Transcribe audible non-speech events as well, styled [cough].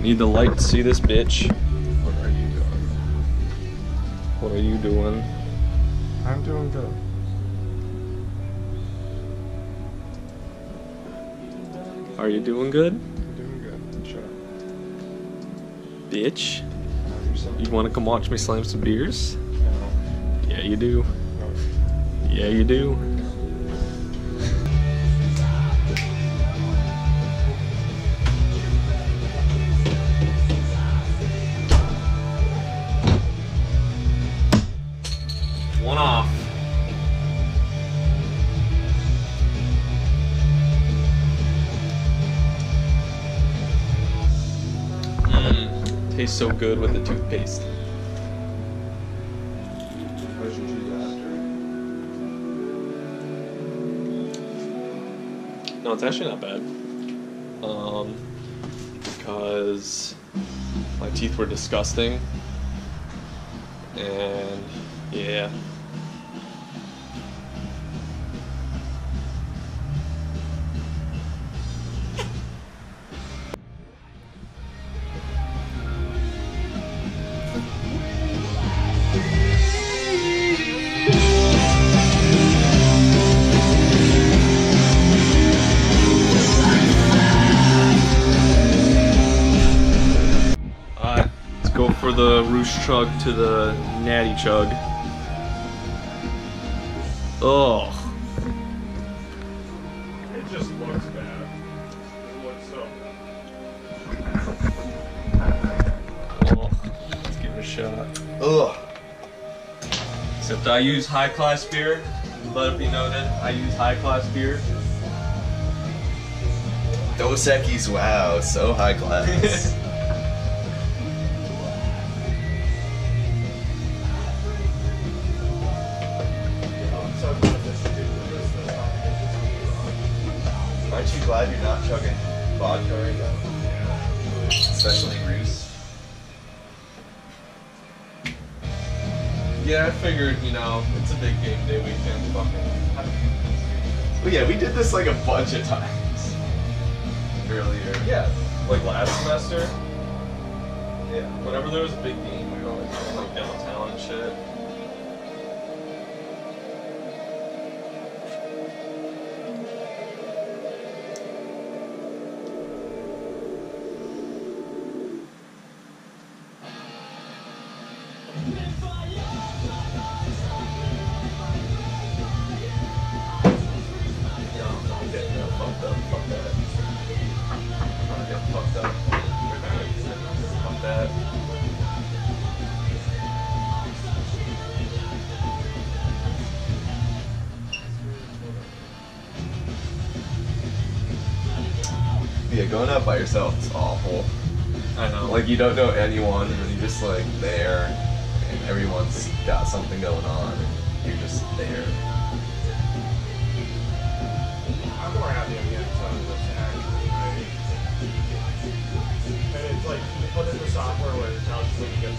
Need the light to see this bitch. What are you doing? What are you doing? I'm doing good. Are you doing good? I'm doing good. Shut up. Bitch. You wanna come watch me slam some beers? No. Yeah, you do. No. Yeah, you do. One tastes so good with the toothpaste. No, it's actually not bad. Um, because my teeth were disgusting. And yeah. Let's go for the Roosh Chug to the Natty Chug. Ugh. It just looks bad. It looks so Ugh. Let's give it a shot. Ugh. Except I use high class beer. Let it be noted, I use high class beer. Dos Equis, wow, so high class. [laughs] glad you're not chugging vodka right now? Especially Roos. Yeah, I figured, you know, it's a big game day weekend. Fucking. But yeah, we did this like a bunch of times earlier. Yeah, like last semester, Yeah. whenever there was a big game, we were always like downtown and shit. Yeah, going out by yourself is awful. I know. Like you don't know anyone, and you're just like there, and everyone's got something going on, and you're just there. I'm more happy I'm getting some of this actually right. And it's like you put in the software where it tells you when you get